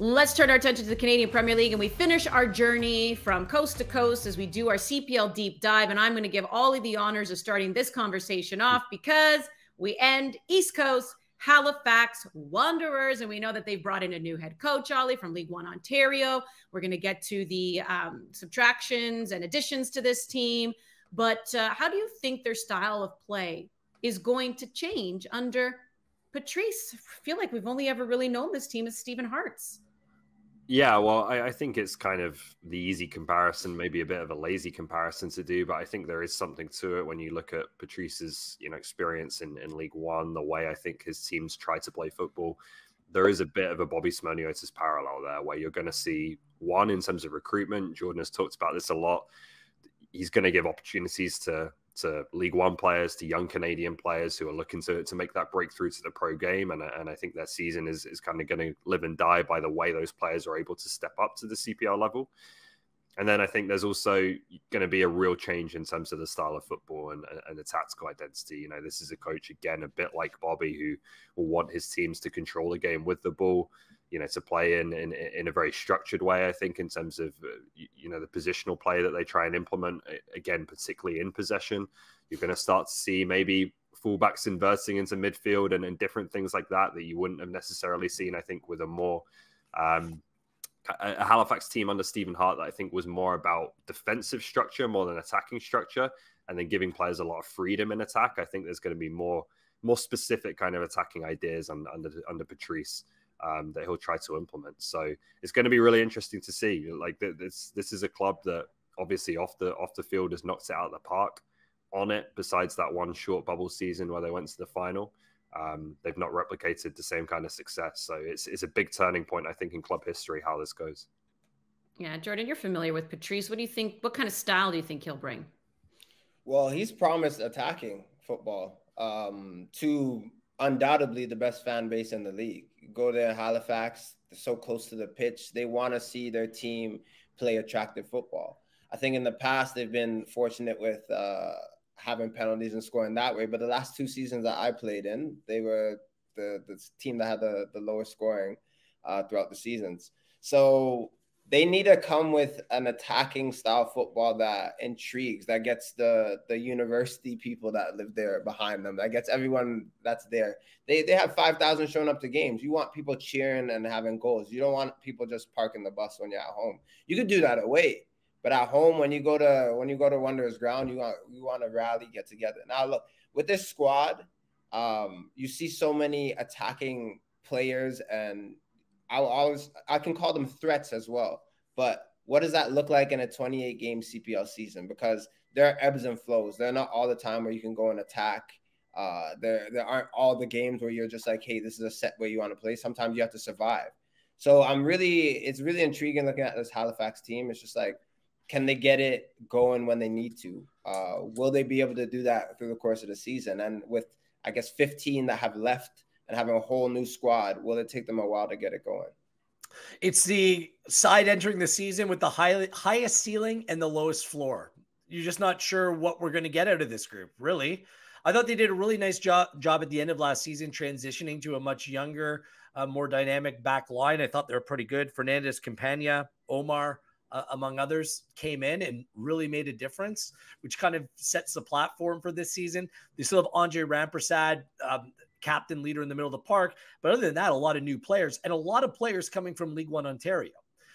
Let's turn our attention to the Canadian Premier League and we finish our journey from coast to coast as we do our CPL deep dive. And I'm going to give Ollie the honors of starting this conversation off because we end East Coast Halifax Wanderers. And we know that they've brought in a new head coach, Ollie, from League One Ontario. We're going to get to the um, subtractions and additions to this team. But uh, how do you think their style of play is going to change under Patrice? I feel like we've only ever really known this team as Stephen Harts. Yeah, well, I, I, think it's kind of the easy comparison, maybe a bit of a lazy comparison to do, but I think there is something to it when you look at Patrice's, you know, experience in, in League One, the way I think his teams try to play football. There is a bit of a Bobby Smyrniotis parallel there, where you're going to see one in terms of recruitment. Jordan has talked about this a lot. He's going to give opportunities to to League One players, to young Canadian players who are looking to, to make that breakthrough to the pro game. And, and I think their season is, is kind of going to live and die by the way those players are able to step up to the CPL level. And then I think there's also going to be a real change in terms of the style of football and, and the tactical identity. You know, this is a coach, again, a bit like Bobby, who will want his teams to control the game with the ball, you know, to play in, in, in a very structured way, I think, in terms of, uh, you know, the positional play that they try and implement, again, particularly in possession. You're going to start to see maybe fullbacks inverting into midfield and, and different things like that that you wouldn't have necessarily seen, I think, with a more. Um, a Halifax team under Stephen Hart that I think was more about defensive structure more than attacking structure, and then giving players a lot of freedom in attack. I think there's going to be more more specific kind of attacking ideas under under, under Patrice um, that he'll try to implement. So it's going to be really interesting to see. Like this this is a club that obviously off the off the field has knocked it out of the park. On it, besides that one short bubble season where they went to the final, um, they've not replicated the same kind of success. So it's it's a big turning point, I think, in club history how this goes. Yeah, Jordan, you're familiar with Patrice. What do you think? What kind of style do you think he'll bring? Well, he's promised attacking football um, to undoubtedly the best fan base in the league. Go to Halifax, they're so close to the pitch. They want to see their team play attractive football. I think in the past they've been fortunate with uh, having penalties and scoring that way. But the last two seasons that I played in, they were the, the team that had the, the lowest scoring uh, throughout the seasons. So they need to come with an attacking style football that intrigues, that gets the the university people that live there behind them, that gets everyone that's there. They they have five thousand showing up to games. You want people cheering and having goals. You don't want people just parking the bus when you're at home. You could do that away, but at home, when you go to when you go to Wanderers ground, you want you want to rally, get together. Now look with this squad, um, you see so many attacking players, and I'll always I can call them threats as well. But what does that look like in a 28 game CPL season? Because there are ebbs and flows. They're not all the time where you can go and attack. Uh, there there aren't all the games where you're just like, hey, this is a set way you want to play. Sometimes you have to survive. So I'm really, it's really intriguing looking at this Halifax team. It's just like can they get it going when they need to? Uh, will they be able to do that through the course of the season? And with, I guess, 15 that have left and having a whole new squad, will it take them a while to get it going? It's the side entering the season with the high, highest ceiling and the lowest floor. You're just not sure what we're going to get out of this group, really. I thought they did a really nice job job at the end of last season transitioning to a much younger, uh, more dynamic back line. I thought they were pretty good. Fernandez, Campagna, Omar, uh, among others, came in and really made a difference, which kind of sets the platform for this season. They still have Andre Rampersad, um, captain leader in the middle of the park. But other than that, a lot of new players and a lot of players coming from League One Ontario.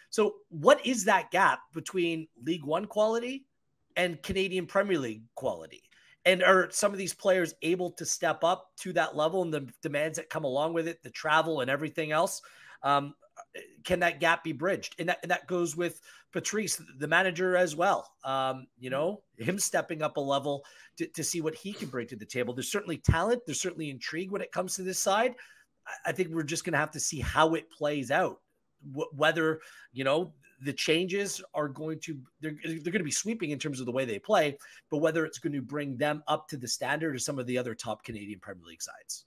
So, what is that gap between League One quality and Canadian Premier League quality? And are some of these players able to step up to that level and the demands that come along with it, the travel and everything else? Um, can that gap be bridged? And that, and that goes with Patrice, the manager, as well. Um, you know, him stepping up a level to, to see what he can bring to the table. There's certainly talent, there's certainly intrigue when it comes to this side. I think we're just going to have to see how it plays out. Whether, you know, the changes are going to they're, they're going to be sweeping in terms of the way they play, but whether it's going to bring them up to the standard of some of the other top Canadian Premier League sides.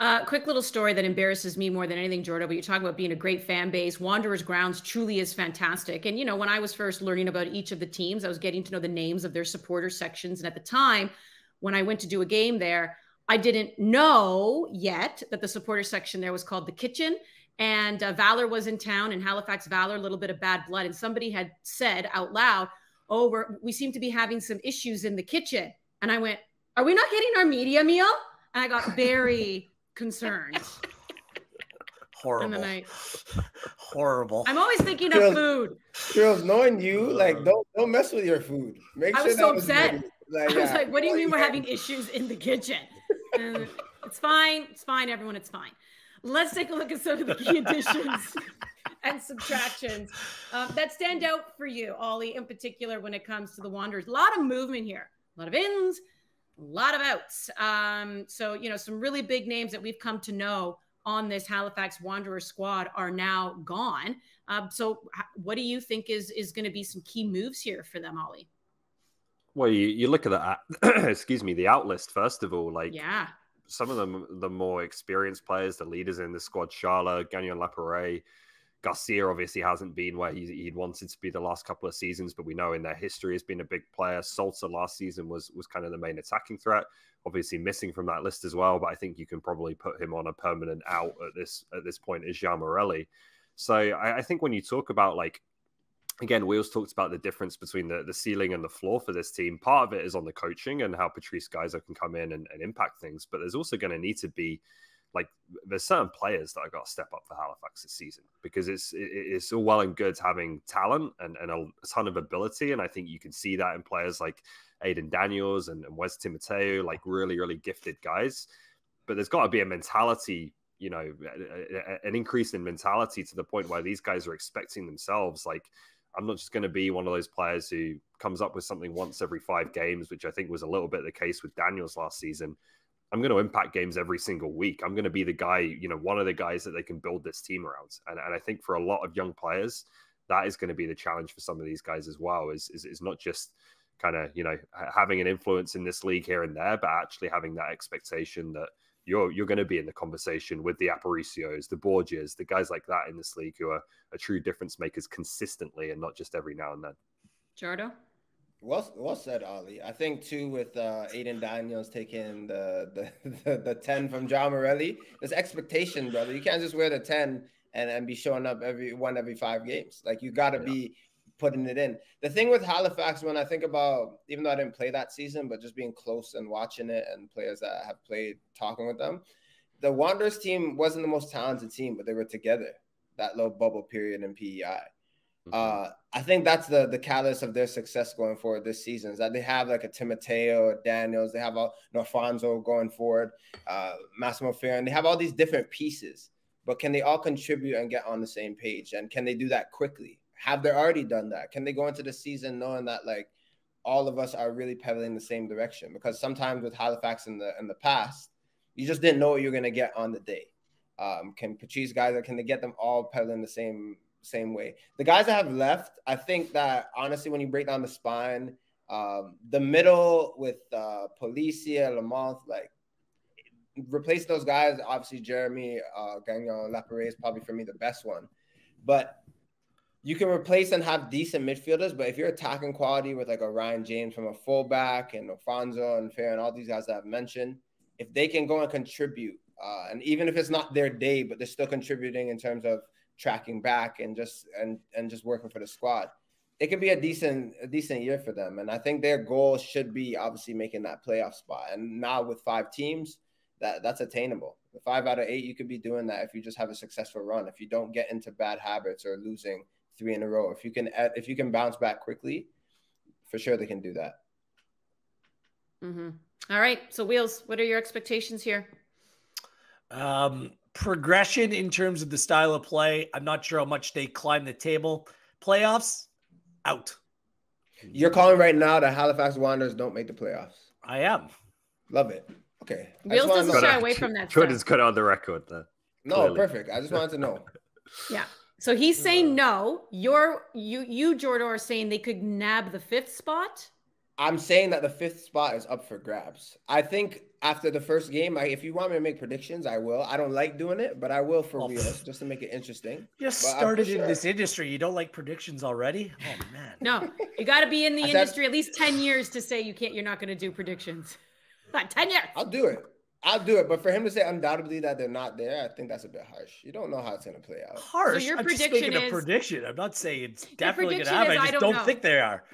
Uh, quick little story that embarrasses me more than anything, Jordan. But you talk about being a great fan base. Wanderers Grounds truly is fantastic. And you know, when I was first learning about each of the teams, I was getting to know the names of their supporter sections. And at the time, when I went to do a game there, I didn't know yet that the supporter section there was called the kitchen and uh, Valour was in town, and Halifax Valour, a little bit of bad blood, and somebody had said out loud, "Oh, we're, we seem to be having some issues in the kitchen," and I went, "Are we not getting our media meal?" And I got very concerned. Horrible. I, Horrible. I'm always thinking of food. Girls, knowing you, like don't don't mess with your food. Make I sure was so upset. Like, I was yeah. like, "What do you mean we're having issues in the kitchen?" And it's fine. It's fine, everyone. It's fine. Let's take a look at some of the key additions and subtractions uh, that stand out for you, Ollie, in particular when it comes to the Wanderers. A lot of movement here, a lot of ins, a lot of outs. Um, so, you know, some really big names that we've come to know on this Halifax Wanderer squad are now gone. Um, so, what do you think is is going to be some key moves here for them, Ollie? Well, you, you look at that. excuse me, the out list first of all. Like, yeah, some of them, the more experienced players, the leaders in the squad, Charla, Gagnon Laparé, Garcia obviously hasn't been where he, he'd wanted to be the last couple of seasons, but we know in their history has been a big player. Salter last season was was kind of the main attacking threat. Obviously missing from that list as well, but I think you can probably put him on a permanent out at this at this point is Jean Morelli. So I, I think when you talk about like again, Wheels talked about the difference between the, the ceiling and the floor for this team. Part of it is on the coaching and how Patrice Gheisar can come in and, and impact things, but there's also going to need to be like there's certain players that I got to step up for Halifax this season because it's it's all well and good having talent and, and a, ton of ability, and I think you can see that in players like Aidan Daniels and, and Wes Timoteo, like really really gifted guys. But there's got to be a mentality, you know, an increase in mentality to the point where these guys are expecting themselves like. I'm not just going to be one of those players who comes up with something once every five games, which I think was a little bit the case with Daniels last season. I'm going to impact games every single week. I'm going to be the guy, you know, one of the guys that they can build this team around. And, and I think for a lot of young players, that is going to be the challenge for some of these guys as well. Is is, is not just kind of you know having an influence in this league here and there, but actually having that expectation that you're you're going to be in the conversation with the Aparicios, the Borgias, the guys like that in this league who are, are true difference makers consistently and not just every now and then. Jardo? Well, well said, Ollie. I think too with uh, Aidan Daniels taking the, the the, the ten from John Morelli, there's expectation, brother. You can't just wear the ten and, and be showing up every one every five games. Like you got to yeah. be putting it in. The thing with Halifax, when I think about, even though I didn't play that season, but just being close and watching it, and players that have played, talking with them, the Wanderers team wasn't the most talented team, but they were together that little bubble period in PEI. Uh, I think that's the the catalyst of their success going forward this season is that they have like a Timoteo, Daniels, they have a Norfonso going forward, uh, Massimo Ferrin, they have all these different pieces, but can they all contribute and get on the same page? And can they do that quickly? Have they already done that? Can they go into the season knowing that like all of us are really pedaling the same direction? Because sometimes with Halifax in the in the past, you just didn't know what you're gonna get on the day. Um, can Patrice guys can they get them all pedaling the same same way. The guys that have left, I think that honestly, when you break down the spine, um, the middle with uh, Policia, Lamont, like replace those guys. Obviously, Jeremy uh, Gagnon Laparé is probably for me the best one, but you can replace and have decent midfielders. But if you're attacking quality with like a Ryan James from a fullback and Alfonso and Fair and all these guys that I've mentioned, if they can go and contribute, uh, and even if it's not their day, but they're still contributing in terms of tracking back and just and and just working for the squad. It could be a decent a decent year for them. And i think their goal should be obviously making that playoff spot. And now with five teams that that's attainable. The five out of eight you could be doing that if you just have a successful run. If you don't get into bad habits or losing three in a row if you can if you can bounce back quickly for sure they can do that. Mm-hmm. All right. So wheels what are your expectations here? Um progression in terms of the style of play. I'm not sure how much they climb the table. Playoffs, out. You're calling right now that Halifax Wanderers don't make the playoffs. I am. Love it. Okay. Wheels doesn't shy away from that. Jordan's cut on the record there. No, clearly. perfect. I just wanted to know. yeah. So he's saying no. You're you you Jordan are saying they could nab the fifth spot. I'm saying that the fifth spot is up for grabs. I think after the first game, I, if you want me to make predictions, I will. I don't like doing it, but I will for oh. real, just to make it interesting. You just started sure. in this industry. You don't like predictions already? Oh man. No, you got to be in the industry at least ten years to say you can't. You're not going to do predictions. ten years. I'll do it. I'll do it, but for him to say undoubtedly that they're not there, I think that's a bit harsh. You don't know how it's gonna play out. Harsh. your I'm just prediction making a prediction. I'm not saying it's definitely going to happen. is I I just don't don't, think they are.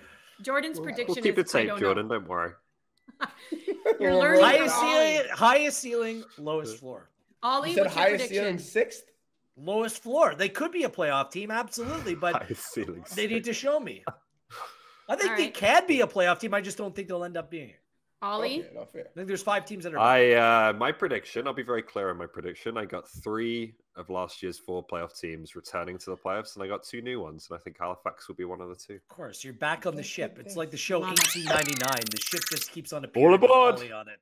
Jordan's We'll prediction We'll keep is it safe, don't Jordan. Know. Don't worry. You're learning Highest ceiling, highest ceiling, lowest floor. Ollie, You said what's highest prediction? ceiling sixth. Lowest floor. They could be a playoff team, absolutely, but ceiling they need to show me. I think All they can be a playoff team. I just don't think they'll end up being it. Ollie, Okay, not fair. I think there's five teams that are. I uh my prediction, I'll be very clear on my prediction. I got three of last year's four playoff teams returning to the playoffs, and I got two new ones, and I think Halifax will be one of the two. Of course, you're back on the ship. It's like the show Love 1899. The ship just keeps on All appearing. with aboard. On it.